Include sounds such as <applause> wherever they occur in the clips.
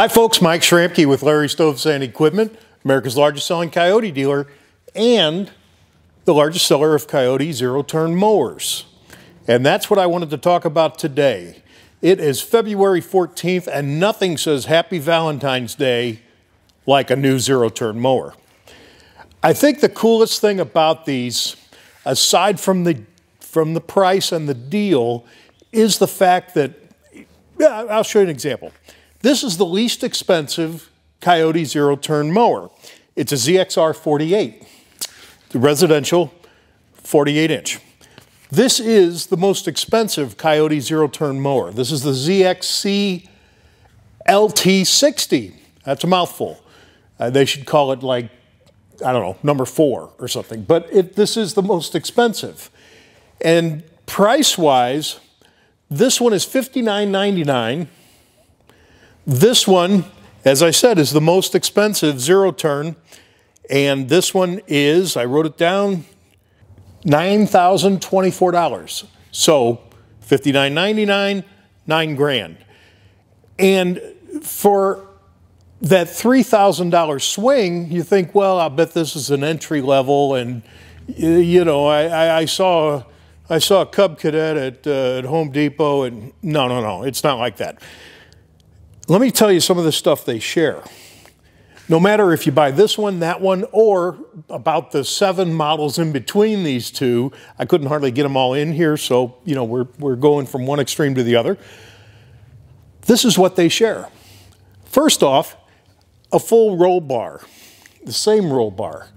Hi, folks. Mike Schramke with Larry Stovesand Equipment, America's largest selling Kioti dealer and the largest seller of Kioti zero turn mowers. And that's what I wanted to talk about today. It is February 14th, and nothing says Happy Valentine's Day like a new zero turn mower. I think the coolest thing about these, aside from the, from the price and the deal, is the fact that, yeah, I'll show you an example. This is the least expensive Kioti zero turn mower. It's a ZXR 48, the residential 48 inch. This is the most expensive Kioti zero turn mower. This is the ZXC LT60. That's a mouthful. Uh, they should call it like, I don't know, number four or something. But it, this is the most expensive. And price wise, this one is $59.99 this one, as I said, is the most expensive zero turn. And this one is, I wrote it down, $9,024. So $59.99, nine grand. And for that $3,000 swing, you think, well, I bet this is an entry level. And, you know, I, I saw, I saw a Cub Cadet at, uh, at Home Depot, and no, no, no, it's not like that. Let me tell you some of the stuff they share. No matter if you buy this one, that one, or about the seven models in between these two, I couldn't hardly get them all in here, so you know we're, we're going from one extreme to the other. This is what they share. First off, a full roll bar, the same roll bar,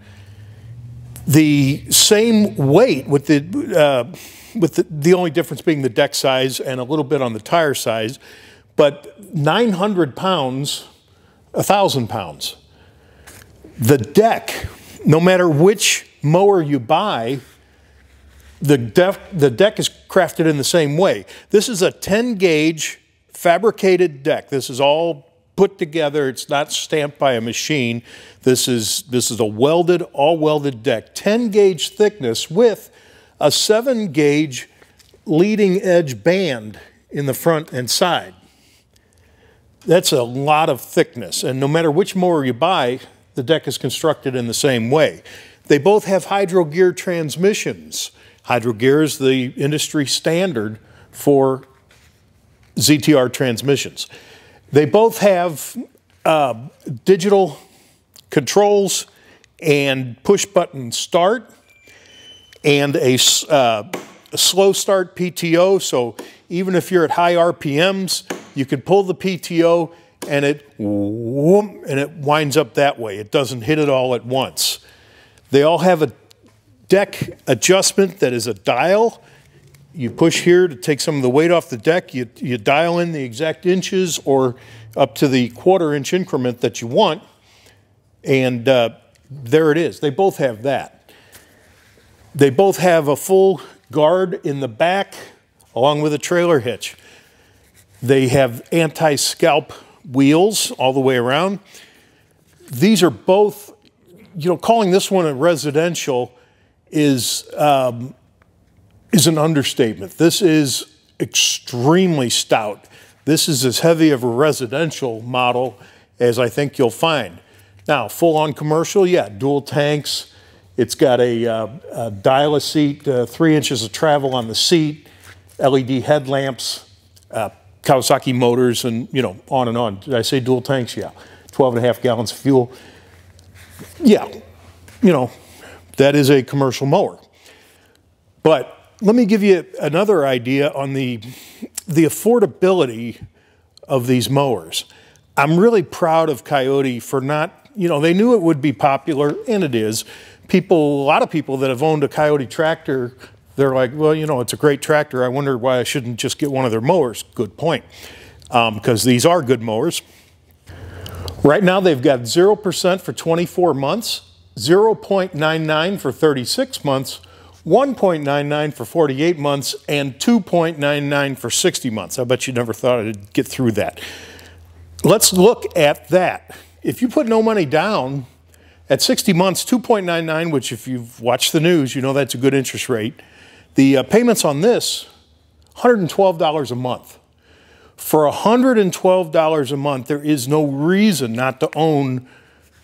the same weight with the uh, with the, the only difference being the deck size and a little bit on the tire size but 900 pounds, 1,000 pounds. The deck, no matter which mower you buy, the, def, the deck is crafted in the same way. This is a 10 gauge fabricated deck. This is all put together. It's not stamped by a machine. This is, this is a welded, all welded deck. 10 gauge thickness with a 7 gauge leading edge band in the front and side. That's a lot of thickness, and no matter which mower you buy, the deck is constructed in the same way. They both have hydro gear transmissions. Hydro gear is the industry standard for ZTR transmissions. They both have uh, digital controls and push button start and a, uh, a slow start PTO. So even if you're at high RPMs, you can pull the PTO and it whoom, and it winds up that way. It doesn't hit it all at once. They all have a deck adjustment that is a dial. You push here to take some of the weight off the deck. You, you dial in the exact inches or up to the quarter inch increment that you want. And uh, there it is. They both have that. They both have a full guard in the back along with a trailer hitch. They have anti-scalp wheels all the way around. These are both, you know, calling this one a residential is, um, is an understatement. This is extremely stout. This is as heavy of a residential model as I think you'll find. Now, full on commercial, yeah, dual tanks. It's got a, uh, a dial a seat, uh, three inches of travel on the seat, LED headlamps, uh, Kawasaki motors and, you know, on and on. Did I say dual tanks? Yeah. 12 and a half gallons of fuel. Yeah, you know, that is a commercial mower. But let me give you another idea on the, the affordability of these mowers. I'm really proud of Kioti for not, you know, they knew it would be popular, and it is. People, a lot of people that have owned a Kioti tractor they're like, well, you know, it's a great tractor. I wonder why I shouldn't just get one of their mowers. Good point, because um, these are good mowers. Right now, they've got 0% for 24 months, 0.99 for 36 months, 1.99 for 48 months, and 2.99 for 60 months. I bet you never thought I'd get through that. Let's look at that. If you put no money down, at 60 months, 2.99, which if you've watched the news, you know that's a good interest rate. The uh, payments on this, $112 a month. For $112 a month, there is no reason not to own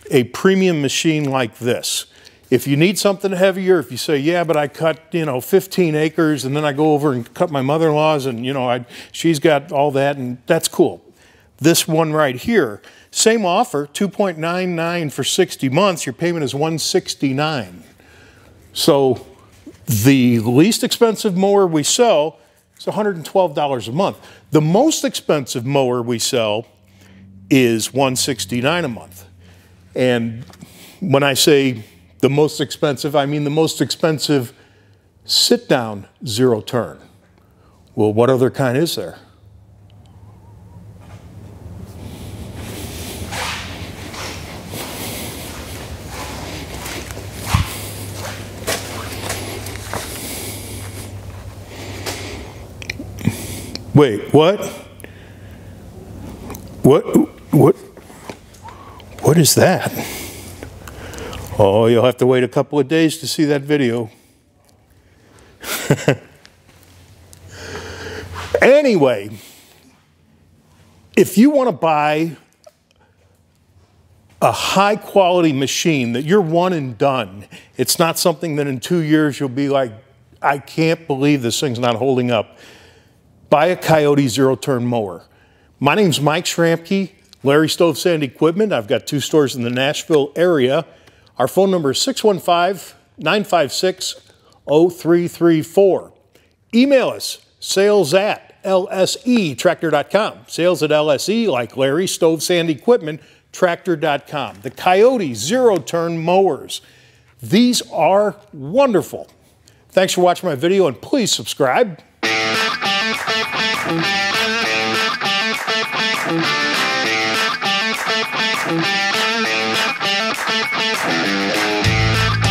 a premium machine like this. If you need something heavier, if you say, yeah, but I cut, you know, 15 acres and then I go over and cut my mother-in-law's and, you know, I, she's got all that and that's cool. This one right here, same offer, 2.99 for 60 months, your payment is 169. So the least expensive mower we sell is $112 a month. The most expensive mower we sell is 169 a month. And when I say the most expensive, I mean the most expensive sit down zero turn. Well, what other kind is there? Wait, what? What? What? What is that? Oh, you'll have to wait a couple of days to see that video. <laughs> anyway, if you want to buy a high quality machine that you're one and done, it's not something that in two years you'll be like, I can't believe this thing's not holding up. Buy a Kioti zero turn mower. My name's Mike Schramke, Larry Stovesand Equipment. I've got two stores in the Nashville area. Our phone number is 615 956 0334. Email us sales at lsetractor.com. Sales at LSE, like Larry, Stovesand Equipment, tractor.com. The Kioti zero turn mowers. These are wonderful. Thanks for watching my video and please subscribe. Thank you.